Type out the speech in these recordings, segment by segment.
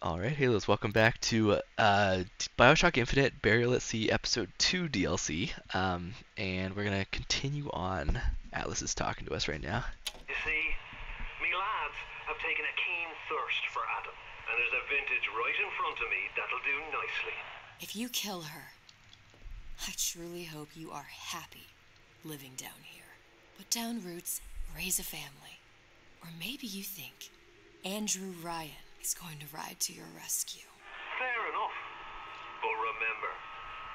Alright, Halos, welcome back to uh, Bioshock Infinite Burial at Sea Episode 2 DLC. Um, and we're going to continue on. Atlas is talking to us right now. You see, me lads have taken a keen thirst for Adam, and there's a vintage right in front of me that'll do nicely. If you kill her, I truly hope you are happy living down here. Put down roots, raise a family. Or maybe you think Andrew Ryan is going to ride to your rescue. Fair enough. But remember,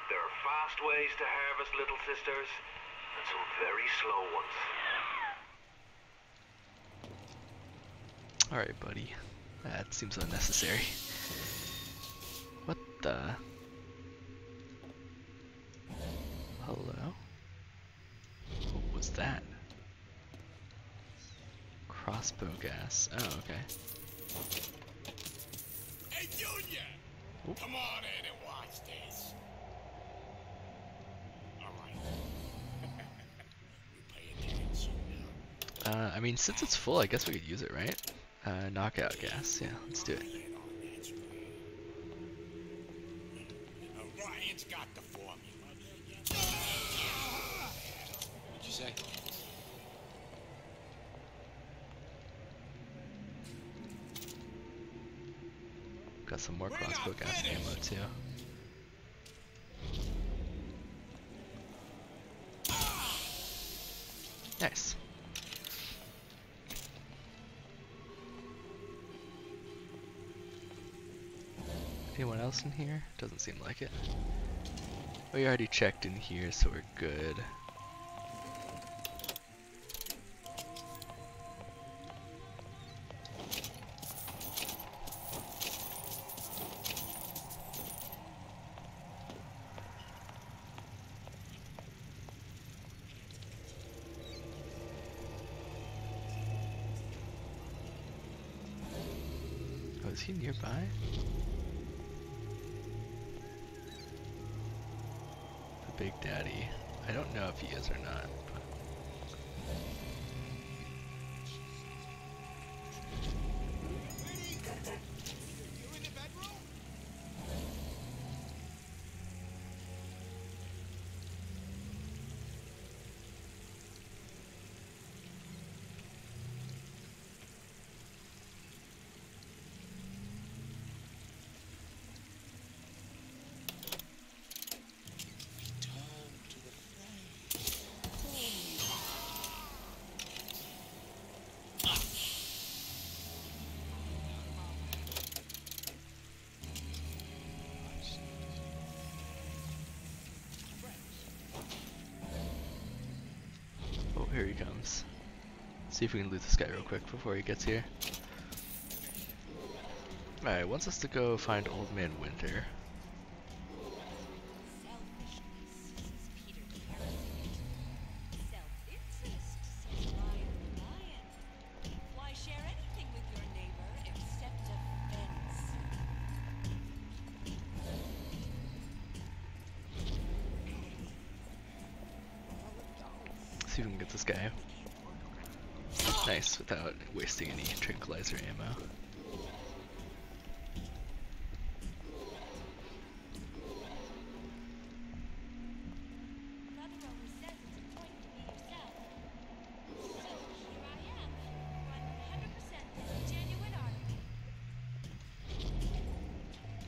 there are fast ways to harvest little sisters, and some very slow ones. Alright, buddy. That seems unnecessary. What the? Hello? What was that? Crossbow gas. Oh, okay. Junior! Come on in and watch this. Alright. we pay attention now. Uh, I mean, since it's full, I guess we could use it, right? Uh, knockout gas. Yeah, let's do it. Get on that screen. Orion's got the formula. What'd you say? Got some more crossbow gas ammo too. Nice. Anyone else in here? Doesn't seem like it. We already checked in here, so we're good. Is he nearby? The Big Daddy. I don't know if he is or not. See if we can loot this guy real quick before he gets here. Alright, wants us to go find Old Man Winter.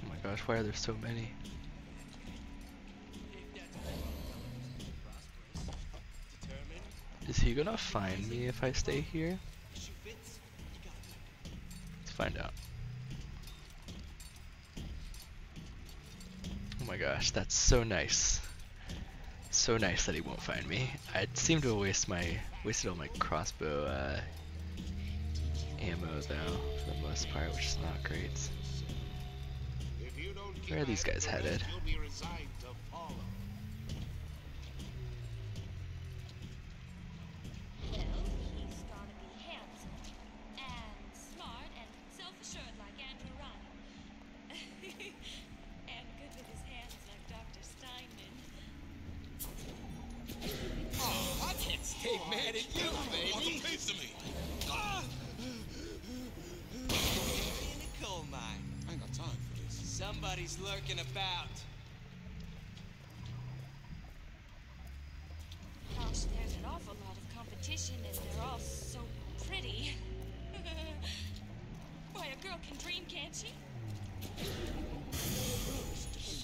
Oh my gosh, why are there so many? Is he gonna find me if I stay here? Find out. Oh my gosh, that's so nice. So nice that he won't find me. I seem to have wasted my wasted all my crossbow uh, ammo though, for the most part, which is not great. If you don't keep Where are these guys headed? Can dream, can't she?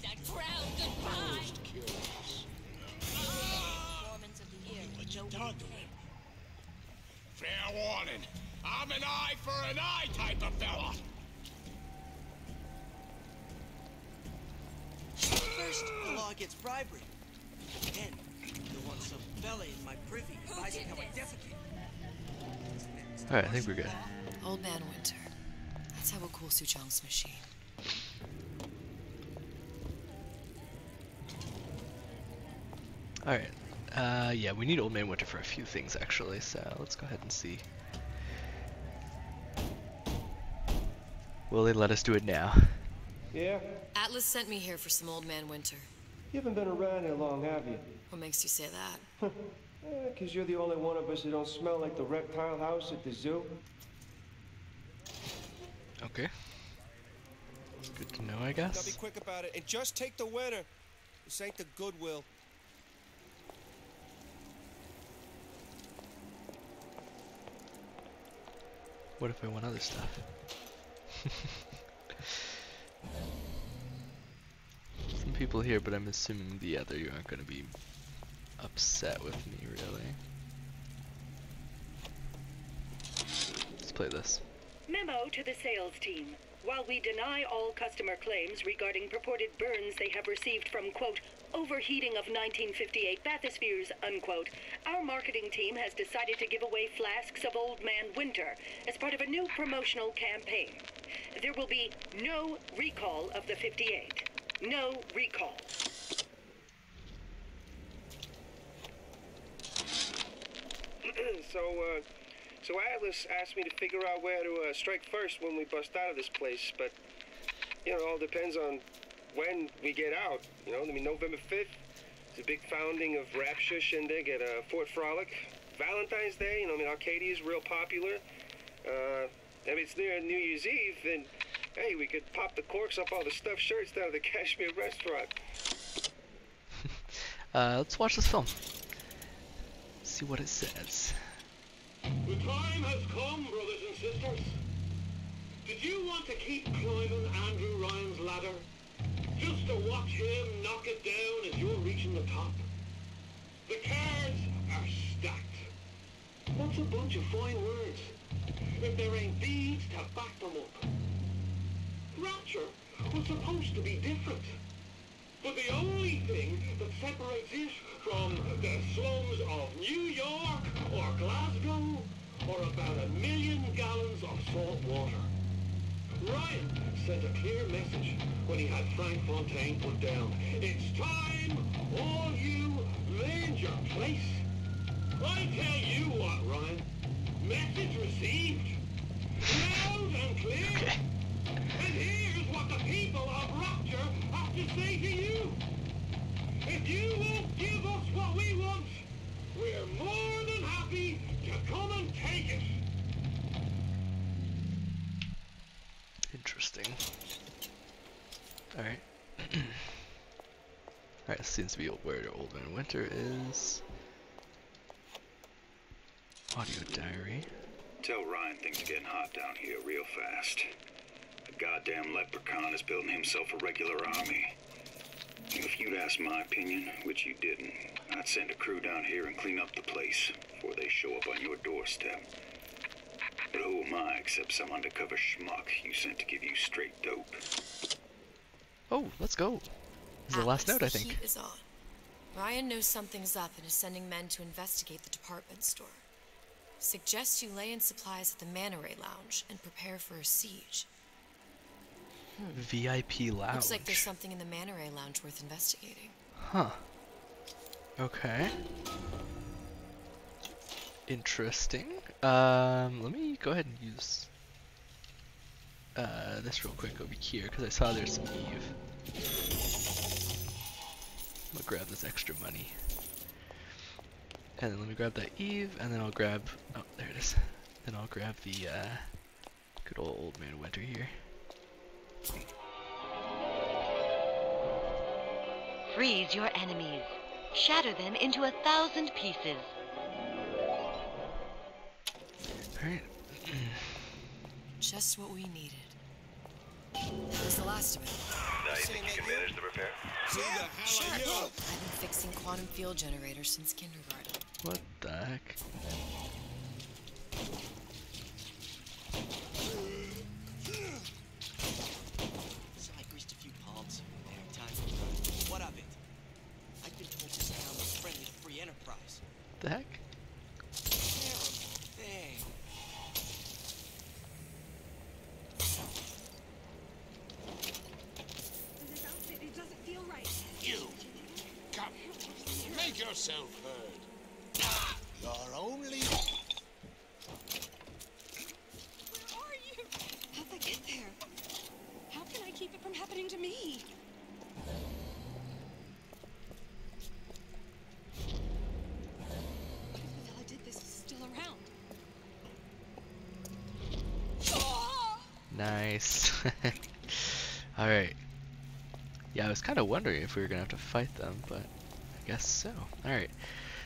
That crown goodbye. Performance of the year. What you no done to him? Fair warning. I'm an eye for an eye type of fella. First, the law gets bribery. Then, there want some fella in my privy advising how I defecate. Alright, I think we're good. Old Man Winter. Let's have a cool Suchong's machine. Alright. Uh, yeah, we need Old Man Winter for a few things actually, so let's go ahead and see. Will they let us do it now? Yeah? Atlas sent me here for some Old Man Winter. You haven't been around here long, have you? What makes you say that? Eh, cause you're the only one of us that don't smell like the reptile house at the zoo. Okay. Good to know, I Now be quick about it and just take the winner. This ain't the Goodwill. What if I want other stuff? Some people here, but I'm assuming the other you aren't gonna be upset with me, really. Let's play this. Memo to the sales team. While we deny all customer claims regarding purported burns they have received from, quote, overheating of 1958 bathyspheres, unquote, our marketing team has decided to give away flasks of Old Man Winter as part of a new promotional campaign. There will be no recall of the 58. No recall. so, uh, so Atlas asked me to figure out where to uh, strike first when we bust out of this place, but, you know, it all depends on when we get out. You know, I mean, November 5th is the big founding of Rapture Shindig at uh, Fort Frolic. Valentine's Day, you know, I mean, Arcadia is real popular. Uh, I mean, it's near New Year's Eve, then, hey, we could pop the corks off all the stuffed shirts down at the Kashmir restaurant. Uh, let's watch this film. See what it says. The time has come, brothers and sisters. Did you want to keep climbing Andrew Ryan's ladder? Just to watch him knock it down as you're reaching the top? The cards are stacked. That's a bunch of fine words. If there ain't deeds to back them up. Rapture was supposed to be different. But the only thing that separates it from the slums of New York or Glasgow or about a million gallons of salt water. Ryan sent a clear message when he had Frank Fontaine put down. It's time all you learned your place. I tell you what, Ryan. Message received. Loud and clear. And here's what the people of Rapture have to say to you. If you won't give us what we want, we're more than happy to come and take it. Interesting. Alright. Alright, seems to be where the Old Man Winter is. Audio diary. Tell Ryan things are getting hot down here real fast. The goddamn leprechaun is building himself a regular army. If you'd asked my opinion, which you didn't, I'd send a crew down here and clean up the place before they show up on your doorstep. But oh who am I except some undercover schmuck you sent to give you straight dope? Oh, let's go. This is the last note, I think. heat is on. Ryan knows something's up and is sending men to investigate the department store. Suggests you lay in supplies at the Manta Ray Lounge and prepare for a siege. VIP lounge. Looks like there's something in the Manta Ray Lounge worth investigating. Huh. Okay. Interesting. Um, let me go ahead and use uh, this real quick over here because I saw there's some Eve. I'm gonna grab this extra money. And then let me grab that Eve, and then I'll grab. Oh, there it is. Then I'll grab the uh, good old Old Man Winter here. Freeze your enemies. Shatter them into a thousand pieces. Alright. Just what we needed. That was the last of it. Now you think you can manage the repair? Who the Sure. I've been fixing quantum field generators since kindergarten. What the heck? So I greased a few palms. Every time. What of it? I've been told this town was friendly to free enterprise. The heck? Terrible thing. This outfit, it doesn't feel right. You! Come, make yourself heard. You're only. Where are you? How'd they get there? How can I keep it from happening to me? What if the fella did this is still around? Nice. Alright. Yeah, I was kind of wondering if we were going to have to fight them, but I guess so. Alright.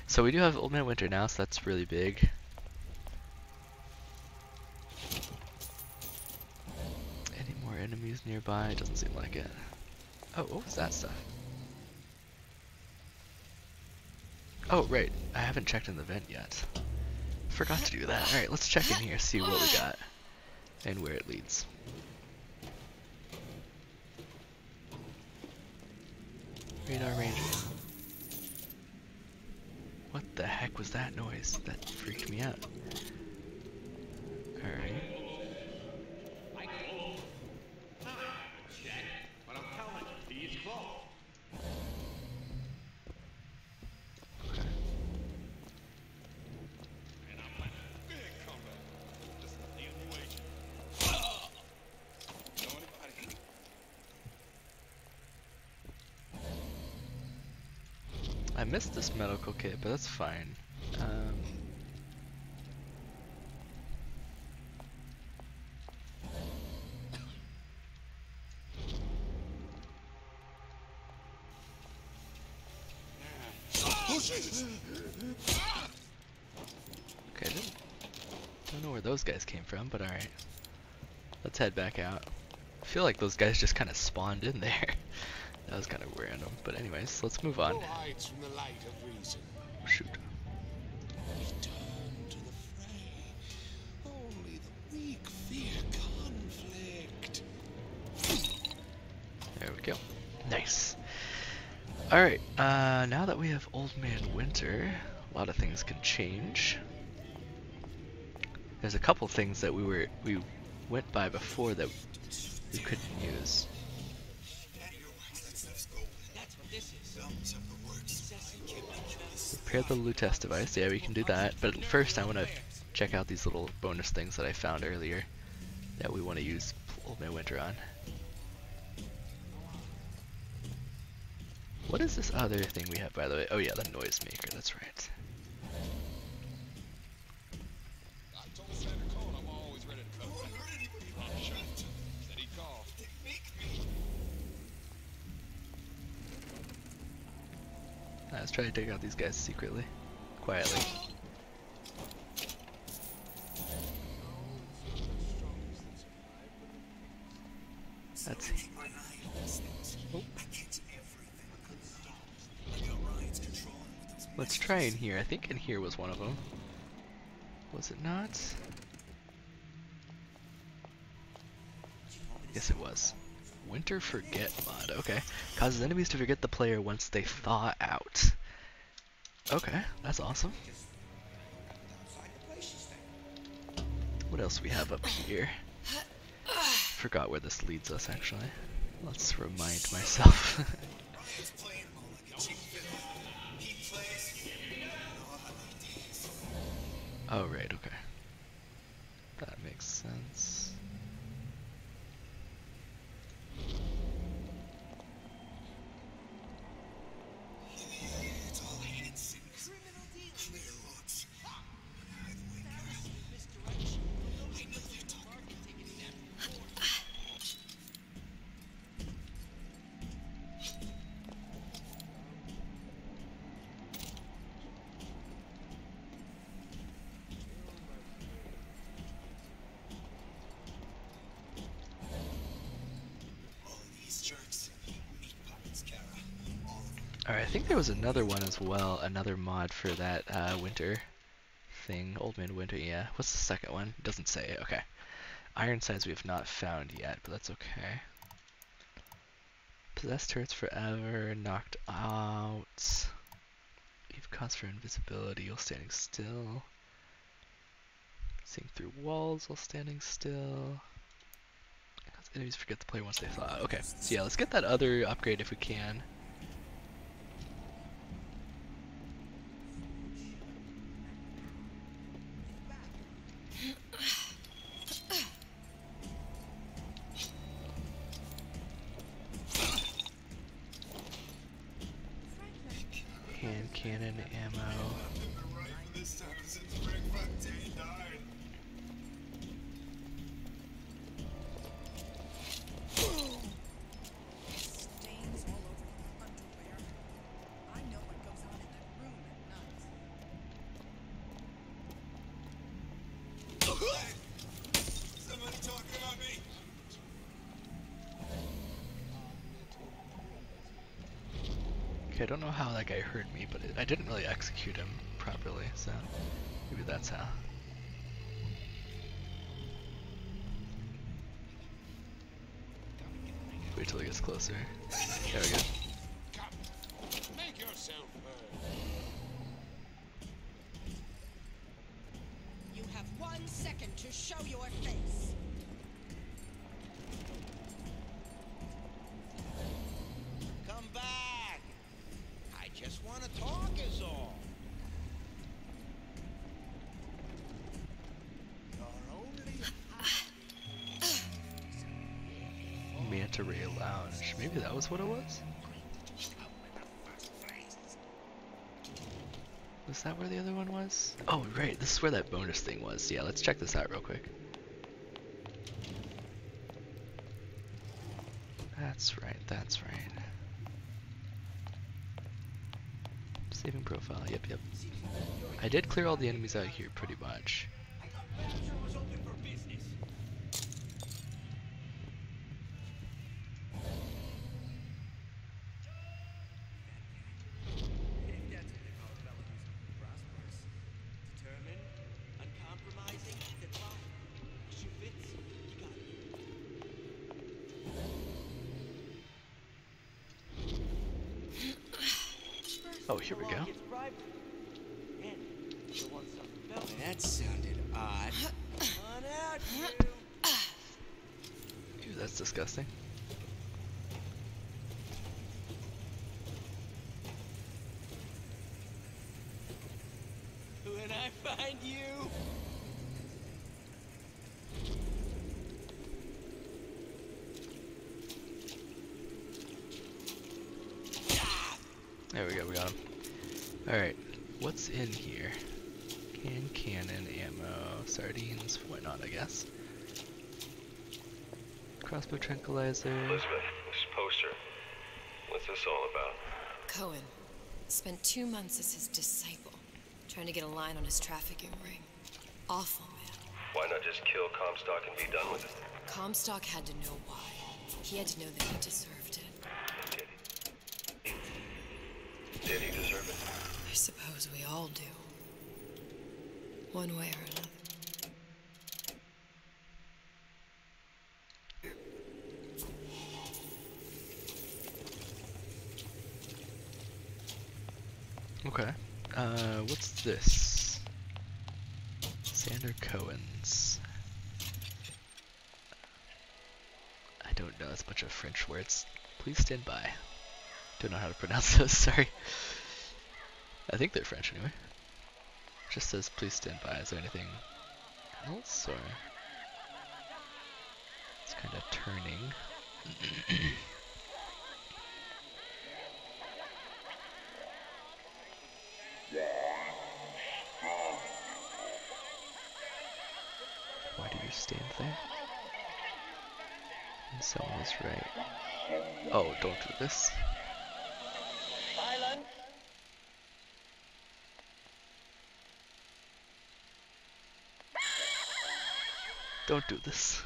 So we do have Old Man Winter now, so that's really big. Any more enemies nearby? Doesn't seem like it. Oh, what was that stuff? Oh, right. I haven't checked in the vent yet. Forgot to do that. Alright, let's check in here, see what we got and where it leads. Radar ranger. What the heck was that noise? That freaked me out. Alright. But I'm telling you, he's close. Okay. And I'm like, big comeback. Just the new agent. Know anybody? I missed this medical kit, but that's fine. Um, okay, didn't, don't know where those guys came from, but alright. Let's head back out. I feel like those guys just kind of spawned in there. that was kind of random. But anyways, let's move on. Who hides from the light of reason? Shoot. Return to the fray. Only the weak fear conflict. There we go. Nice. Alright, uh, now that we have Old Man Winter, a lot of things can change. There's a couple things that we were we went by before that we couldn't use. Repair the Lutece device, yeah we can do that, but first I want to check out these little bonus things that I found earlier that we want to use Old Man Winter on. What is this other thing we have by the way? Oh yeah, the noisemaker, that's right. I told Santa Claus I'm always ready to come. I'm shot. Said he'd call. Let's try to take out these guys secretly, quietly. That's. Let's try in here. I think in here was one of them. Was it not? Yes, it was. Winter Forget mod. Okay. Causes enemies to forget the player once they thaw out. Okay, that's awesome. What else we have up here? Forgot where this leads us actually. Let's remind myself. oh right, okay. Alright, I think there was another one as well, another mod for that uh, winter thing. Old Man Winter, yeah. What's the second one? doesn't say. Okay. Iron Ironsides we have not found yet, but that's okay. Possessed turrets forever, knocked out. You've cost for invisibility while standing still. Seeing through walls while standing still. Enemies forget the player once they fly. Okay, so yeah, let's get that other upgrade if we can. Okay, I don't know how that guy heard me, but it, I didn't really execute him properly, so maybe that's how. Wait till he gets closer. There we go. You have one second to show your face. Manta Ray Lounge. Maybe that was what it was? Was that where the other one was? Oh, right, this is where that bonus thing was. Yeah, let's check this out real quick. That's right, that's right. Saving profile, yep, yep. I did clear all the enemies out here pretty much. Oh, here we go. That sounded odd. On out, you. Ew, that's disgusting. When I find you. There we go, we got him. Alright, what's in here? Can cannon, ammo, sardines, why not, I guess. Crossbow tranquilizer. Elizabeth, this poster. What's this all about? Cohen spent two months as his disciple, trying to get a line on his trafficking ring. Awful man. Why not just kill Comstock and be done with it? Comstock had to know why. He had to know that he deserved it. Did he Did he deserve it? Suppose we all do. One way or another. Okay. Uh, what's this? Sander Cohen's. I don't know as much of French words. Please stand by. Don't know how to pronounce those, sorry. I think they're French anyway. Just says please stand by. Is there anything else or? It's kind of turning. Why do you stand there? And someone is right. Oh, don't do this. Don't do this.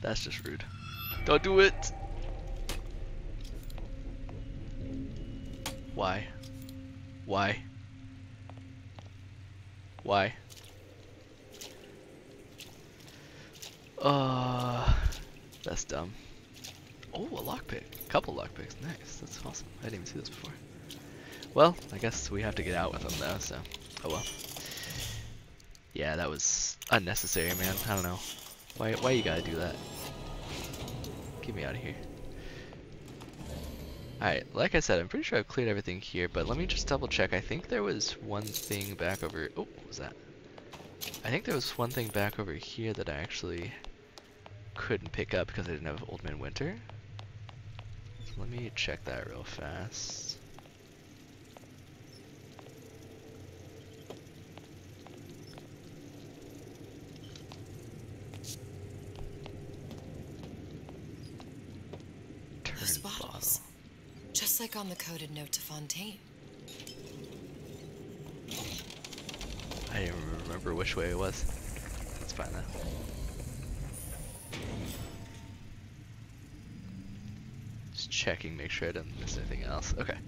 That's just rude. Don't do it! Why? Why? Why? Uh, that's dumb. Oh, a lockpick. A Couple lockpicks. Nice. That's awesome. I didn't even see this before. Well, I guess we have to get out with them though, so. Oh well. Yeah, that was unnecessary, man. I don't know. Why, why you gotta do that? Get me out of here. Alright, like I said, I'm pretty sure I've cleared everything here, but let me just double check. I think there was one thing back over... Oh, what was that? I think there was one thing back over here that I actually couldn't pick up because I didn't have Old Man Winter. So let me check that real fast. Those bottles. On the coded note to Fontaine. I don't even remember which way it was. It's fine though. Just checking, make sure I didn't miss anything else. Okay.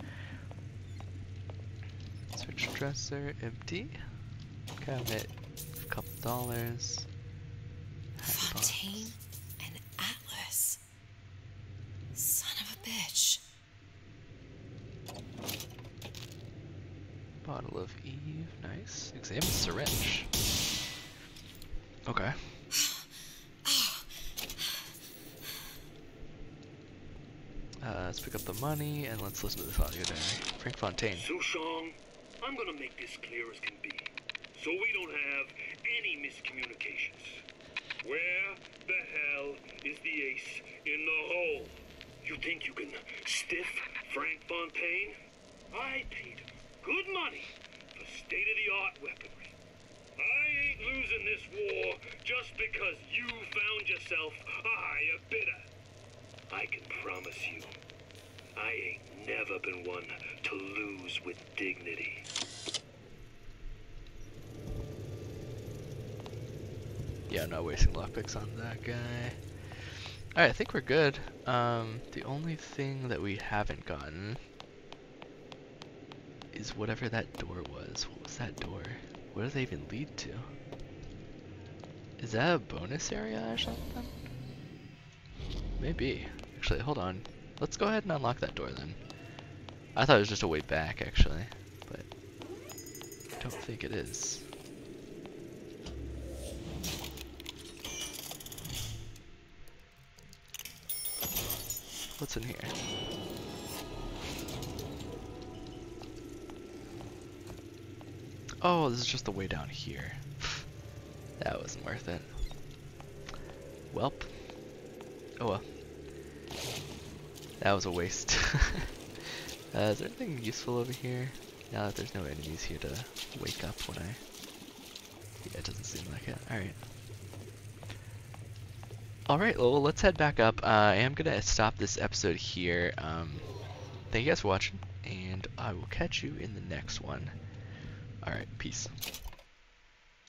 Search dresser, empty. Cabinet, a couple dollars. Fontaine and Atlas. Son of a bitch. Bottle of Eve, nice. Examine syringe. Okay. Uh, let's pick up the money and let's listen to this audio diary. Frank Fontaine. Suchong, I'm gonna make this clear as can be, so we don't have any miscommunications. Where the hell is the ace in the hole? You think you can stiff Frank Fontaine? I paid good money for state-of-the-art weaponry. I ain't losing this war just because you found yourself a higher bidder. I can promise you, I ain't never been one to lose with dignity. Yeah, I'm not wasting lockpicks on that guy. Alright, I think we're good. Um, the only thing that we haven't gotten is whatever that door was. What was that door? Where does that even lead to? Is that a bonus area or something? Maybe. Actually, hold on. Let's go ahead and unlock that door then. I thought it was just a way back, actually. But I don't think it is. What's in here? Oh, this is just the way down here. that wasn't worth it. Welp. Oh well. That was a waste. uh, is there anything useful over here? Now that there's no enemies here to wake up when I... Yeah, it doesn't seem like it. Alright. Alright, well, let's head back up. Uh, I am going to stop this episode here. Um, thank you guys for watching, and I will catch you in the next one. Alright, peace.